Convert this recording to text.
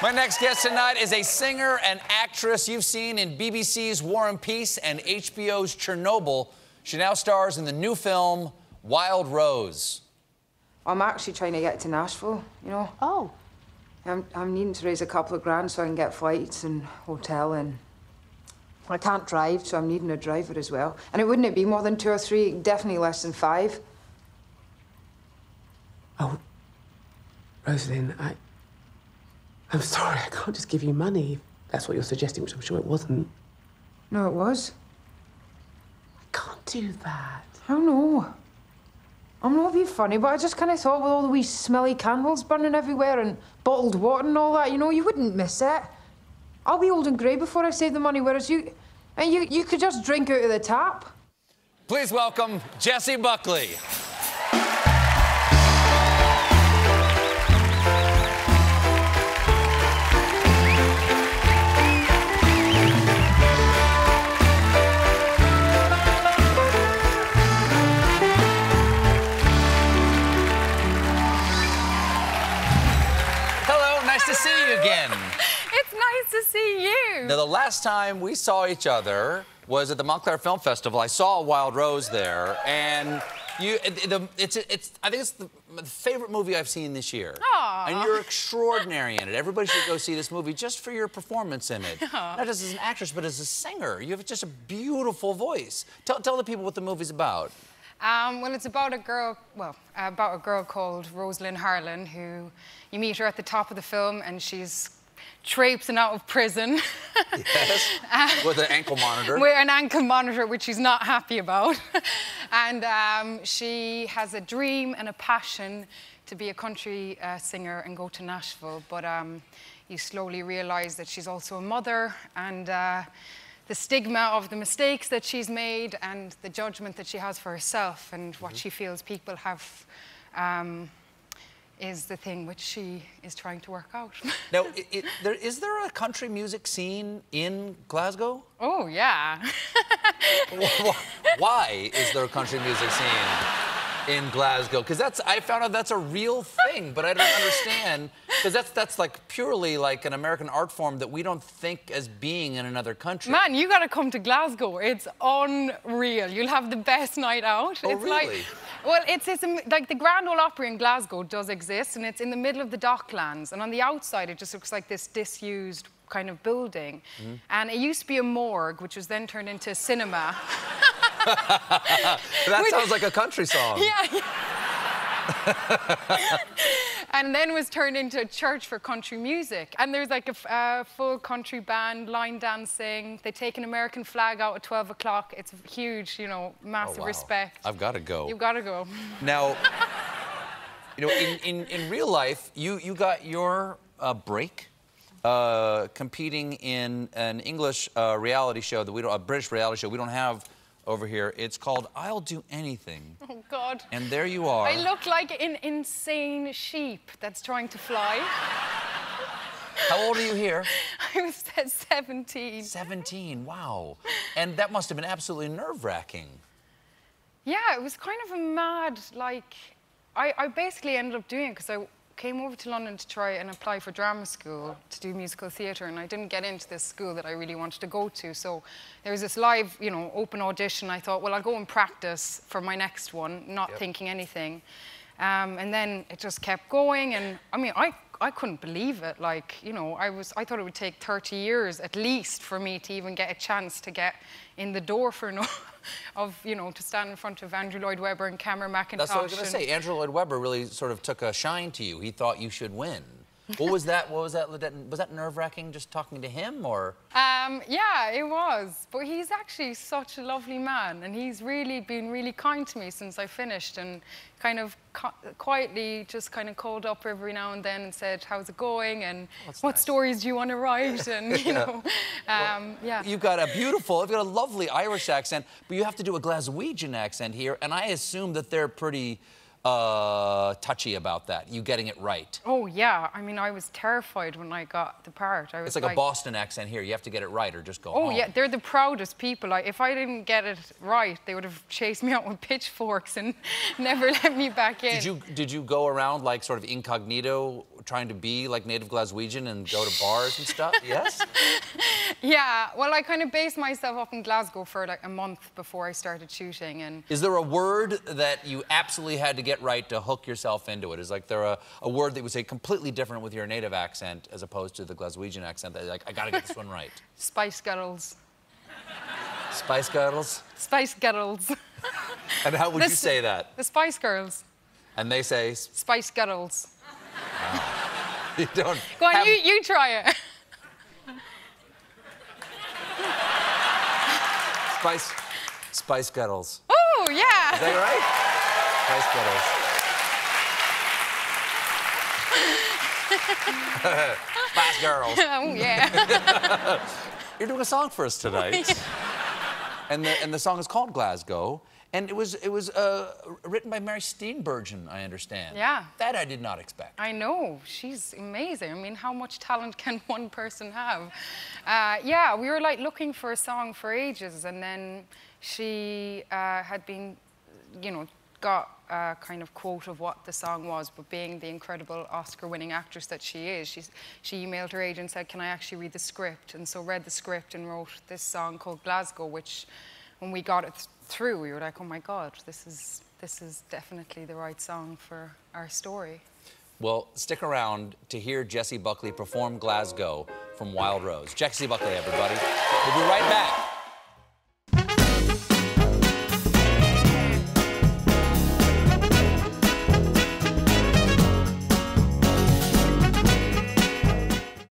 My next guest tonight is a singer and actress you've seen in BBC's War and Peace and HBO's Chernobyl. She now stars in the new film Wild Rose. I'm actually trying to get to Nashville, you know. Oh. I'm, I'm needing to raise a couple of grand so I can get flights and hotel and I can't drive, so I'm needing a driver as well. And it wouldn't it be more than two or three, definitely less than five. Oh, Rose-Lynn, I. I'm sorry, I can't just give you money. That's what you're suggesting, which I'm sure it wasn't. No, it was. I can't do that. I don't know. I'm not being funny, but I just kind of thought with all the wee smelly candles burning everywhere and bottled water and all that, you know, you wouldn't miss it. I'll be old and grey before I save the money, whereas you, and you, you could just drink out of the tap. Please welcome Jessie Buckley. See you again. It's nice to see you. Now, the last time we saw each other was at the Montclair Film Festival. I saw Wild Rose there, and you, the, it's, it's, I think it's the, favorite movie I've seen this year. Aw. And you're extraordinary in it. Everybody should go see this movie just for your performance in it. Not just as an actress, but as a singer. You have just a beautiful voice. Tell, tell the people what the movie's about. Um, well, it's about a girl, well, about a girl called Rose-Lynn Harlan, who you meet her at the top of the film, and she's traipsing out of prison Yes. With an ankle monitor. with an ankle monitor, which she's not happy about. and um, she has a dream and a passion to be a country uh, singer and go to Nashville. But um, you slowly realize that she's also a mother and uh, the stigma of the mistakes that she's made and the judgment that she has for herself and what she feels people have um, is the thing which she is trying to work out. Now, i it, there, is there a country music scene in Glasgow? oh, yeah. Wh- wh- Why is there a country music scene in Glasgow? Because that's I found out that's a real thing, but I don't understand because that's that's like purely like an American art form that we don't think as being in another country. Man, you gotta come to Glasgow. It's unreal. You'll have the best night out. Oh, it's really? like well, it's, it's like the Grand Ole Opry in Glasgow does exist, and it's in the middle of the docklands. And on the outside, it just looks like this disused kind of building. Mm-hmm. And it used to be a morgue, which was then turned into a cinema. that sounds like a country song. yeah. and then was turned into a church for country music. And there's like a f- uh, full country band, line dancing. They take an American flag out at 12 o'clock. It's huge, you know, massive Oh, wow. respect. I've got to go. You've got to go. Now, you know, in, in, in real life, you, you got your uh, break uh, competing in an English uh, reality show that we don't, a British reality show we don't have over here. It's called I'll Do Anything. Oh, God. And there you are. I look like an insane sheep that's trying to fly. How old are you here? I was at 17. 17. Wow. And that must have been absolutely nerve wracking. Yeah, it was kind of a mad, like, I, I basically ended up doing it because I came over to London to try and apply for drama school to do musical theatre, and I didn't get into this school that I really wanted to go to. So there was this live, you know, open audition. I thought, well, I'll go and practice for my next one, not thinking anything. Um, and then it just kept going, and I mean, I, I couldn't believe it. Like, you know, I was, I thought it would take 30 years at least for me to even get a chance to get in the door for no, of, you know, to stand in front of Andrew Lloyd Webber and Cameron Mackintosh. That's what I was going to say. Andrew Lloyd Webber really sort of took a shine to you. He thought you should win. What was that? What was that? Was that nerve wracking just talking to him or? Um, yeah, it was. But he's actually such a lovely man, and he's really been really kind to me since I finished, and kind of quietly just kind of called up every now and then and said, "How's it going?" and that's "What nice. stories do you want to write?" and you know, um, yeah. You've got a beautiful, you've got a lovely Irish accent, but you have to do a Glaswegian accent here, and I assume that they're pretty uh, touchy about that, you getting it right. Oh yeah, I mean, I was terrified when I got the part. I was It's like, a Boston accent here. You have to get it right or just go Oh home. yeah, they're the proudest people. Like, if I didn't get it right, they would have chased me out with pitchforks and never let me back in. Did you did you go around like sort of incognito, trying to be like native Glaswegian and go to bars and stuff? Yes. Yeah, well, I kind of based myself up in Glasgow for like a month before I started shooting, and Is there a word that you absolutely had to get right to hook yourself into it? Is like there a, a word that you would say completely different with your native accent as opposed to the Glaswegian accent that like I gotta get this one right? Spice Girls. Spice Girls. Spice Girls. And how would you say that? The Spice Girls. And they say Spice Girls. you don't. Go on, have- you, you try it. Spice. Spice Girls. Oh, yeah. Is that right? Spice Girls. Spice Girls. oh, yeah. You're doing a song for us tonight. and the and the song is called Glasgow. And it was it was uh, written by Mary Steenburgen, I understand. Yeah. That I did not expect. I know, she's amazing. I mean, how much talent can one person have? Uh, yeah, we were like looking for a song for ages, and then she uh, had been, you know, got a kind of quote of what the song was, but being the incredible Oscar-winning actress that she is, she's, she emailed her agent and said, "Can I actually read the script?" And so read the script and wrote this song called Glasgow, which, when we got it th- through, we were like, "Oh my God, this is this is definitely the right song for our story." Well, stick around to hear Jessie Buckley perform Glasgow from Wild Rose. Jessie Buckley, everybody. We'll be